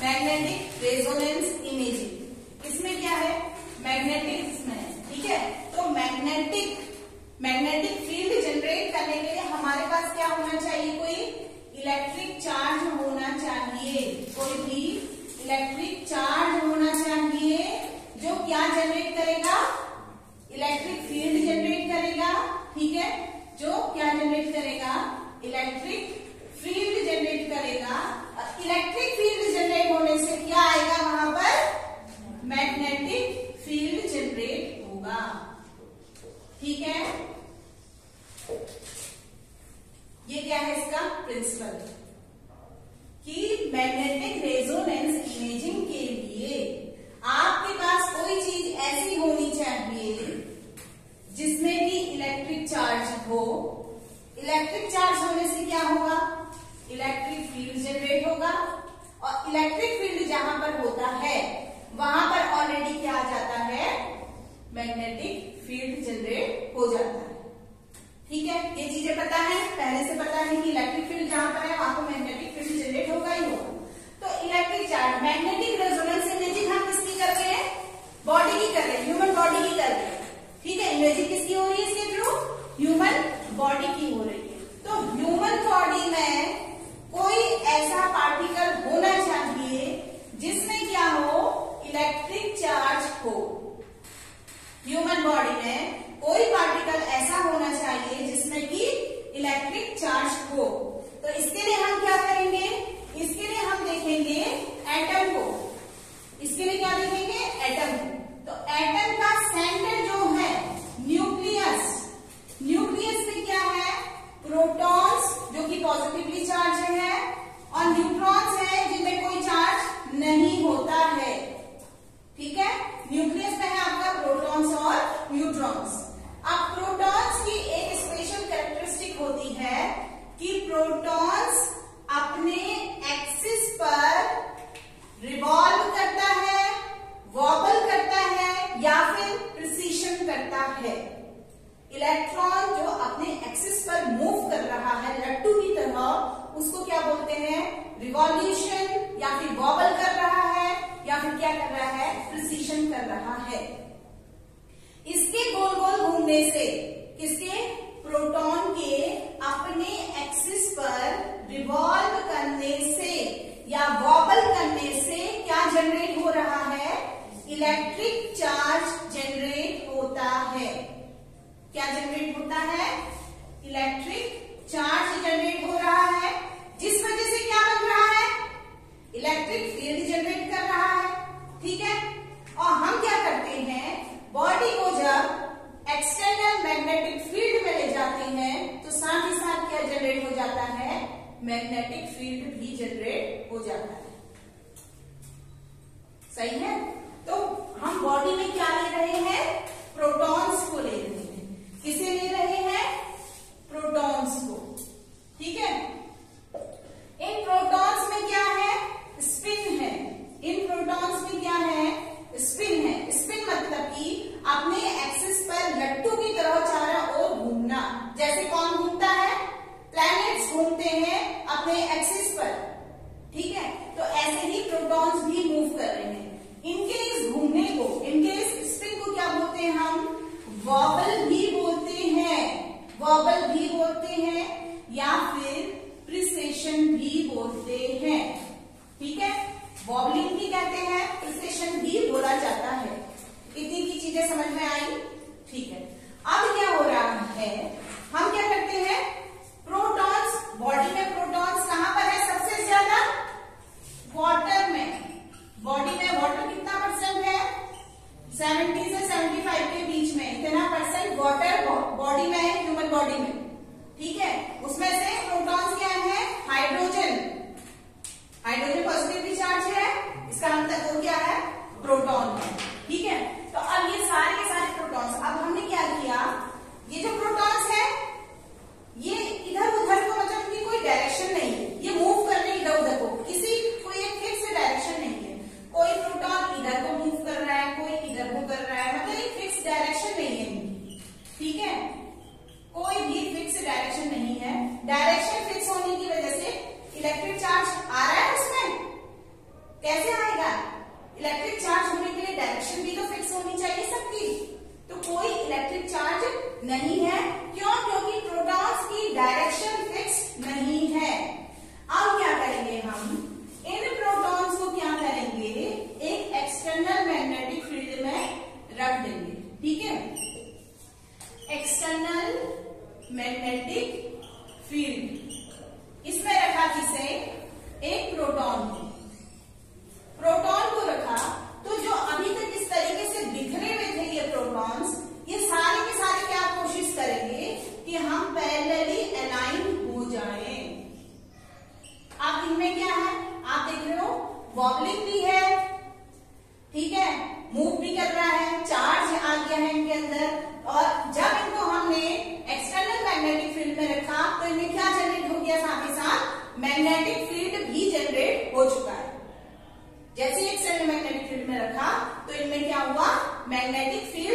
Magnetic resonance imaging इसमें क्या है? मैग्नेटिक इसमें ठीक है? तो मैग्नेटिक मैग्नेटिक फ़ील्ड जनरेट करने के लिए हमारे पास क्या होना चाहिए कोई? इलेक्ट्रिक चार्ज होना चाहिए। कोई भी इलेक्ट्रिक चार्ज होना चाहिए जो क्या जनरेट करेगा? इलेक्ट्रिक फ़ील्ड जनरेट करेगा ठीक है जो क्या जनरेट करेगा इलेक्ट्रिक फ़ील्ड जनरेट करेगा और इलेक्ट्रिक फ़ील्ड जनरेट होने से क्या आएगा वहाँ पर मैग्नेटिक फ़ील्ड जनरेट होगा ठीक है ये क्या है इसका प्रिंसिपल कि मैग्नेटिक रेजोनेंस इमेजिंग के लिए आपके पास कोई चीज़ ऐसी होनी चाहिए जिसमें कि इलेक्ट्रिक चार्ज हो इलेक्ट्रिक चार्ज होने से क्या होगा इलेक्ट्रिक फ़ील्ड जनरेट होगा और इलेक्ट्रिक फ़ील्ड जहाँ पर होता है वहाँ पर ऑलरेडी क्या आ जाता है मैग्नेटिक फ़ील्ड जनरेट हो जाता है ठीक है ये चीज़ें पता है पहले से पता है कि इलेक्ट्रिक फ़ील्ड जहाँ पर है वहाँ पर मैग्नेटिक फ़ील्ड जनरेट होगा ही होगा तो electric charge magnetic resonance imaging हम किसकी कर रहे हैं बॉडी की कर रहे हैं ह्यूमन बॉडी की कर रहे हैं ठीक है इमेजिंग किसकी हो रही है इसके थ्रू ह्यूमन बॉडी की हो रही है तो ह्यूमन बॉडी में कोई ऐसा पार्टिकल होना चाहिए जिसमें क्या हो इलेक्ट्रिक चार्ज हो ह्यूमन बॉडी में कोई पार्टिकल ऐसा होना चाहिए जिसमें कि इलेक्ट्रिक चार्ज हो। तो इसके लिए हम क्या करेंगे? इसके लिए हम देखेंगे एटम को। इसके लिए क्या देखेंगे? एटम तो एटम का सेंटर जो है न्यूक्लियस न्यूक्लियस में क्या है? प्रोटॉन्स जो कि पॉजिटिवली चार्ज है और न्यूट्रॉन्स है जिनमें कोई चार्ज नहीं होता है ठीक है न्यूक्लियस में है आपका प्रोटॉन्स और न्यूट्रॉन्स अब प्रोटॉन्स की एक स्पेशल कैरेक्टरिस्टिक होती है कि प्रोटॉन्स अपने एक्सिस पर रिवॉल्व करता है वॉबल करता है या फिर प्रिसीशन करता है। इलेक्ट्रॉन जो अपने एक्सिस पर मूव कर रहा है लट्टू की तरह, उसको क्या बोलते हैं? रिवॉल्यूशन या फिर वॉबल कर रहा है, या फिर क्या कर रहा है? प्रिसीशन कर रहा है। इसके गोल गोल घूमने से किसके? प्रोटॉन के अपने एक्सिस पर रिवॉल्व करने से, या वॉबल करने से क्या जनरेट हो रहा है? इलेक्ट्रिक चार्ज जनरेट होता है। क्या जनरेट होता है? इलेक्ट्रिक चार्ज जनरेट हो रहा है। जिस वजह से क्या बन रहा है? इलेक्ट्रिक फ़ील्ड जनरेट कर रहा है। ठीक है? और हम क्या करते हैं? बॉडी को जब एक्सटर्नल मैग्नेटिक फ़ील्ड में ले जाते हैं तो साथ ही साथ क्या जनरेट हो जाता है? मैग्नेटिक फ़ील्ड भी जनरेट हो जाता है। सही है तो हम बॉडी में क्या ले रहे हैं प्रोटॉन्स को ले रहे हैं किसे ले रहे हैं प्रोटॉन्स को ठीक है इन प्रोटॉन्स में क्या है स्पिन है इन प्रोटॉन्स में क्या है स्पिन है स्पिन मतलब कि अपने एक्सिस पर लट्टू की तरह चारों ओर घूमना जैसे कौन घूमता है प्लैनेट्स घूमते हैं अपने एक्सिस पर ठीक है तो ऐसे ही प्रोटॉन्स भी मूव कर रहे हैं इनके इस घूमने को इनके इस स्पिन को क्या बोलते हैं हम वॉबल भी बोलते हैं वॉबल भी बोलते हैं या फिर प्रिसेशन भी बोलते हैं। ठीक है? वॉबलिंग भी कहते हैं प्रिसेशन भी बोला जाता है। इतनी की चीज़ें समझ में आई? ठीक है। अब क्या हो रहा है? हम क्या करते हैं? प्रोटॉन्स बॉडी में प्रोटॉन्स कहाँ पर है? सबसे ज़्यादा वाटर में। बॉडी में वाटर कितना परसेंट है? 70 से 75 मैग्नेटिक फ़ील्ड भी जनरेट हो चुका है। जैसे एक सेल मैग्नेटिक फ़ील्ड में रखा तो इनमें क्या हुआ? मैग्नेटिक फ़ील्ड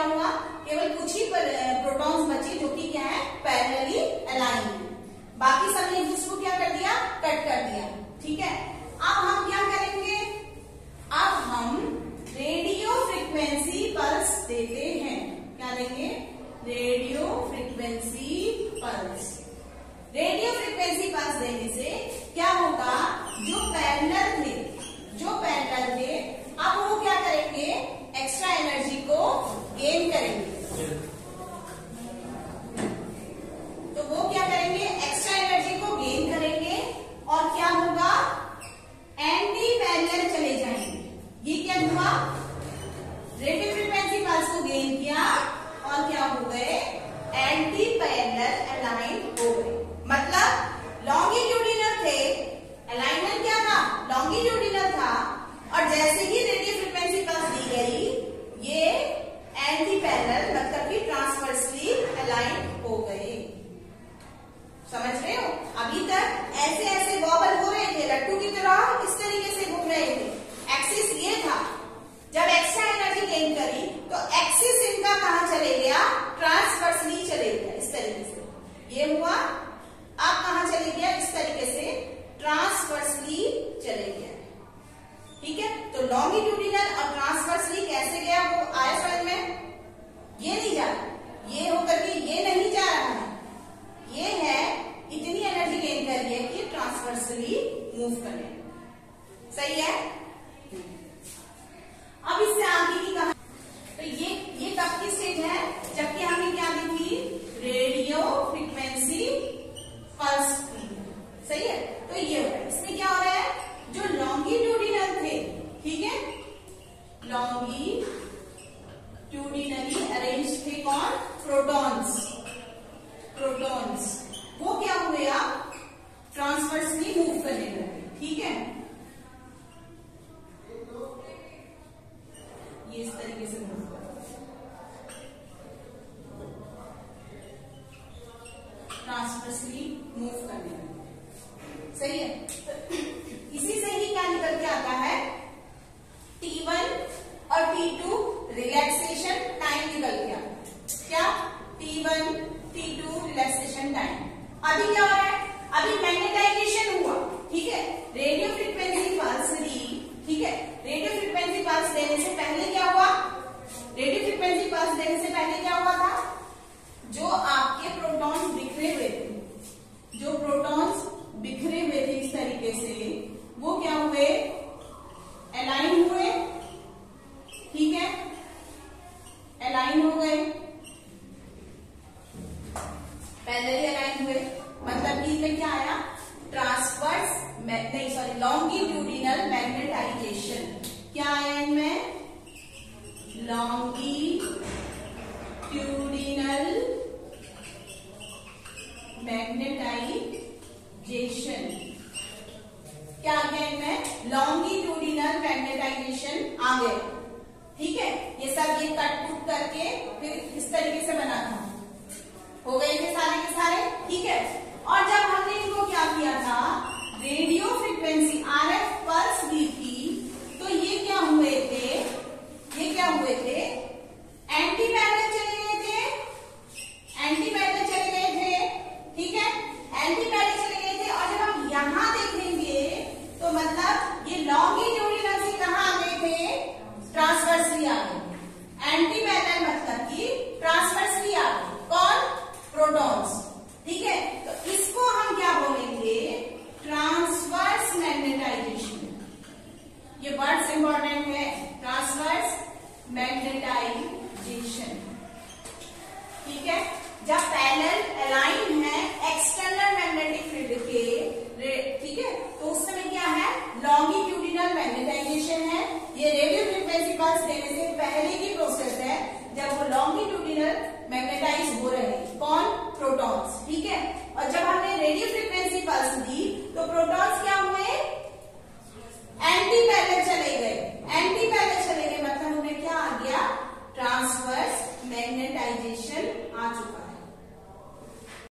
क्या हुआ केवल कुछ ही प्रोटॉन्स बचे जो कि क्या है? पैरेलली अलाइन बाकी सबने एक दूसरे को क्या कर दिया? कट कर दिया। ठीक है? अब हम क्या करेंगे? अब हम रेडियो फ्रिक्वेंसी पल्स देते हैं। क्या देंगे radio frequency pulse radio frequency pulse देने से क्या होगा? जो पैरेलल थे, जो पैरेलल थे, अब वो क्या करेंगे? जैसे ही सही है टू रिलैक्सेशन टाइम निकल गया। क्या? T1 T2 रिलैक्सेशन टाइम अभी क्या हो रहा है? अभी मैग्नेटाइजेशन हुआ, ठीक है? रेडियो फ्रीक्वेंसी पल्स दी ठीक है? रेडियो फ्रीक्वेंसी पल्स देने से पहले क्या हुआ? रेडियो फ्रीक्वेंसी पल्स देने से पहले क्या हुआ था? जो आपके प्रोटॉन्स बिखरे हुए थे, जो प्रोटॉन्स बिखरे हुए थे इस तरीके से, वो क्या longitudinal मैग्नेटाइजेशन क्या आ गया इनमें? लॉन्गिट्यूडिनल मैग्नेटाइजेशन आ गए ठीक है? ये सब ये कट कुट करके फिर इस तरीके से बना था हो गए इनके सारे के सारे? ठीक है? और जब हमने इनको क्या किया था? रेडियो फ्रिक्वेंसी देने से पहले की प्रोसेस है जब वो लॉन्गिट्यूडिनल